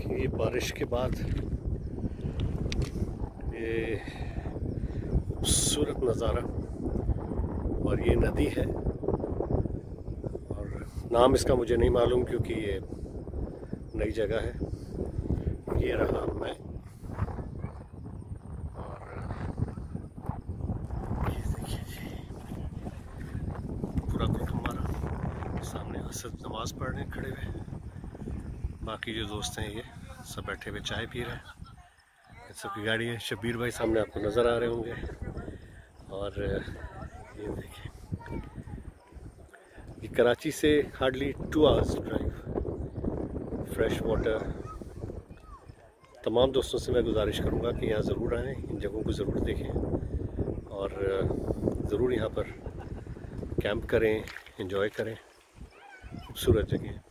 ये बारिश के बाद ये खूबसूरत नज़ारा और ये नदी है और नाम इसका मुझे नहीं मालूम क्योंकि ये नई जगह है। ये रहा मैं। और ये देखिए जी, पूरा ग्रुप हमारा सामने असद नमाज़ पढ़ने खड़े हुए बाकी जो दोस्त हैं ये सब बैठे हुए चाय पी रहे हैं। इन सबकी गाड़ी है शब्बीर भाई सामने आपको नज़र आ रहे होंगे। और ये देखिए ये कराची से hardly two hours drive fresh water तमाम दोस्तों से मैं गुजारिश करूँगा कि यहाँ ज़रूर आएँ, इन जगहों को ज़रूर देखें। और, ज़रूर यहाँ पर कैंप करें इंजॉय करें। खूबसूरत जगह।